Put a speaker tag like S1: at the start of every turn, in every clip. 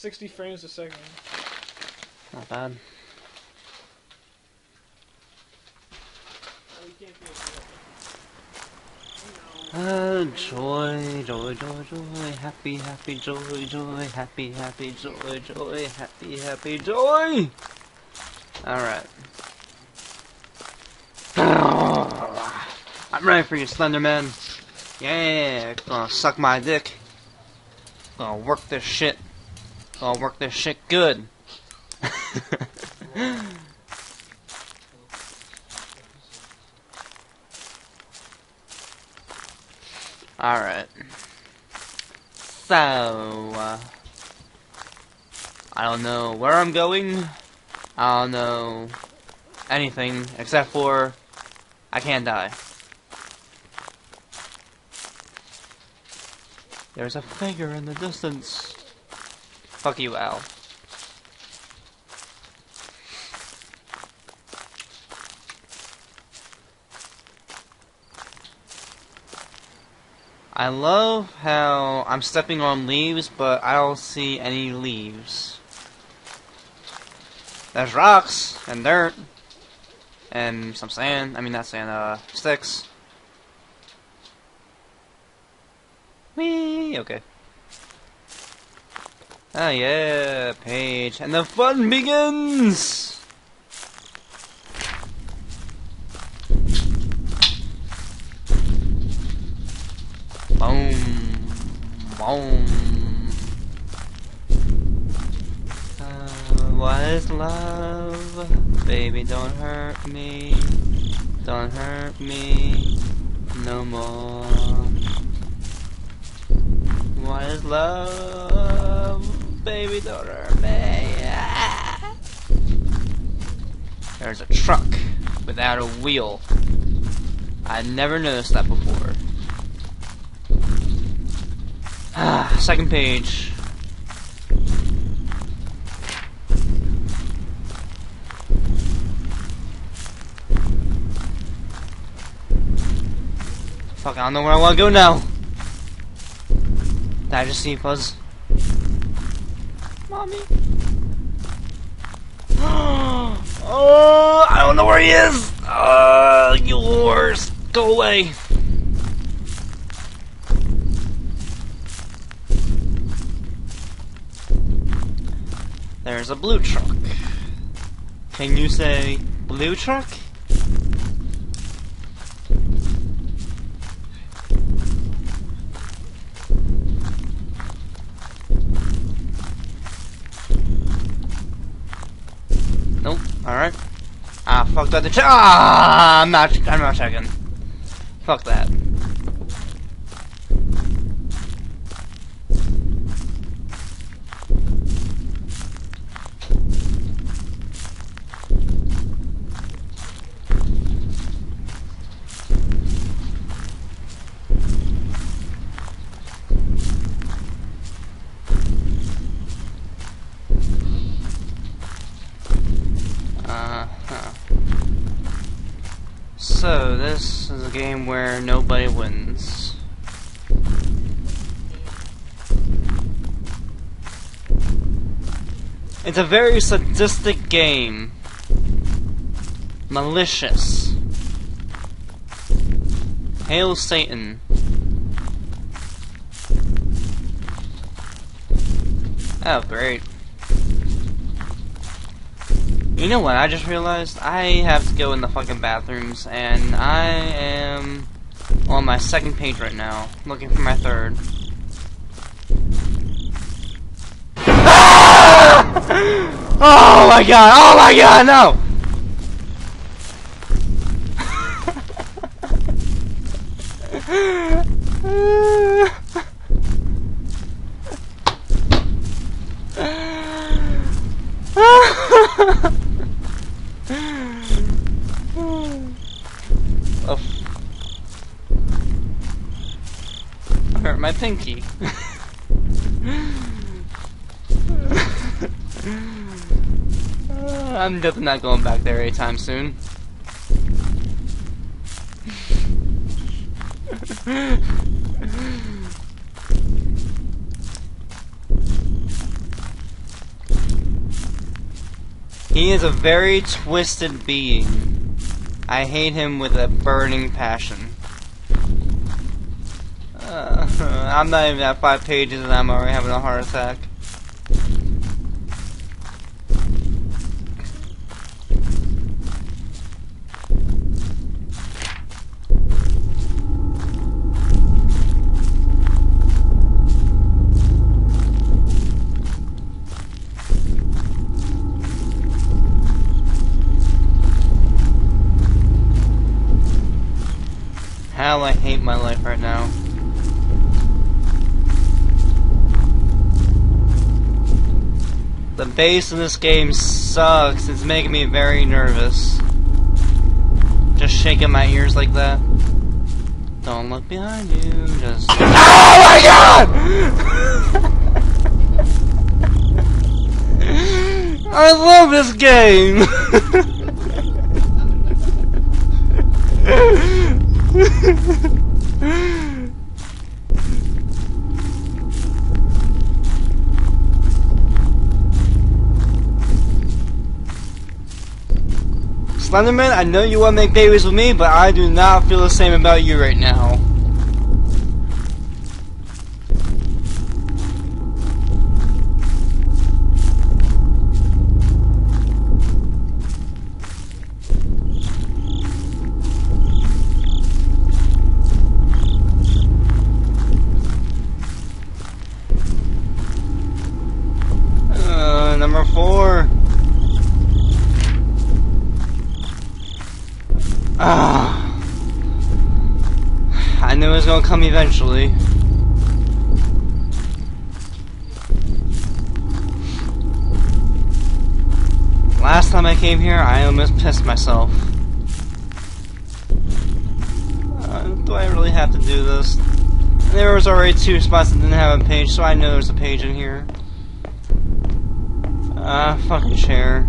S1: 60 frames a second.
S2: Not bad. Uh, joy, joy, joy, joy, happy, happy, joy, joy, happy, happy, joy, joy, happy, happy, joy! Alright. I'm ready for you, Slenderman. Yeah, gonna suck my dick. Gonna work this shit. Gonna work this shit good. Alright. So, uh, I don't know where I'm going. I don't know anything except for I can't die. There's a figure in the distance. Fuck you, Al. I love how I'm stepping on leaves, but I don't see any leaves. There's rocks and dirt and some sand. I mean, not sand, uh, sticks. Whee! Okay. Oh yeah, page. And the fun begins! Boom. Boom. Uh, what is love? Baby, don't hurt me. Don't hurt me no more. What is love? There's a truck without a wheel. I never noticed that before. Ah, second page. Fuck, I don't know where I want to go now. Did I just see Mommy. oh, I don't know where he is. Uh, you whores. Go away. There's a blue truck. Can you say blue truck? Nope. Alright. Ah, fuck that. Ah, I'm not. I'm not checking. Fuck that. Uh-huh. So, this is a game where nobody wins. It's a very sadistic game. Malicious. Hail Satan. Oh, great. You know what? I just realized I have to go in the fucking bathrooms, and I am on my second page right now, looking for my third. Oh my god! Oh my god! No! oh. I hurt my pinky. I'm definitely not going back there anytime soon. He is a very twisted being. I hate him with a burning passion. I'm not even at five pages and I'm already having a heart attack. How I hate my life right now. The bass in this game sucks. It's making me very nervous. Just shaking my ears like that. Don't look behind you. Just. Oh my god! I love this game! Slenderman, I know you want to make babies with me, but I do not feel the same about you right now. Uh, number four. Ah. I knew it was gonna come eventually. Last time I came here, I almost pissed myself. Uh, do I really have to do this? There was already two spots that didn't have a page, so I know there's a page in here. Ah, uh, fucking chair.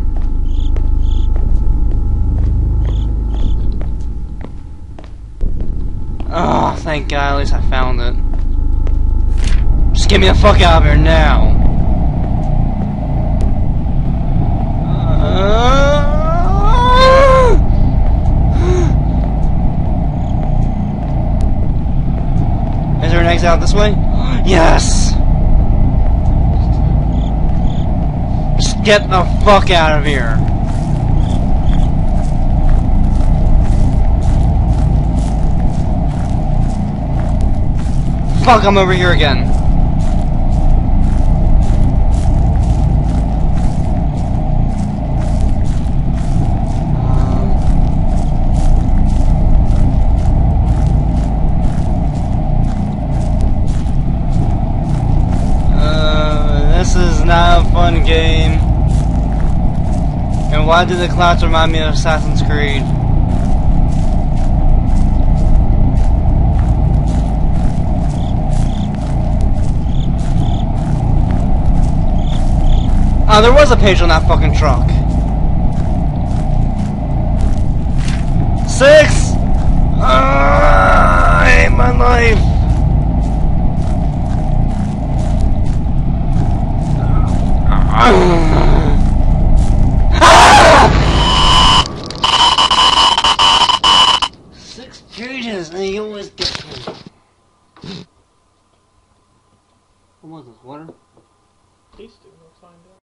S2: Oh, thank God, at least I found it. Just get me the fuck out of here now! Is there an exit out this way? Yes! Just get the fuck out of here! Fuck, I'm over here again. Uh, this is not a fun game. And why did the clouds remind me of Assassin's Creed? Oh, there was a page on that fucking truck. Six! Uh, I hate my life.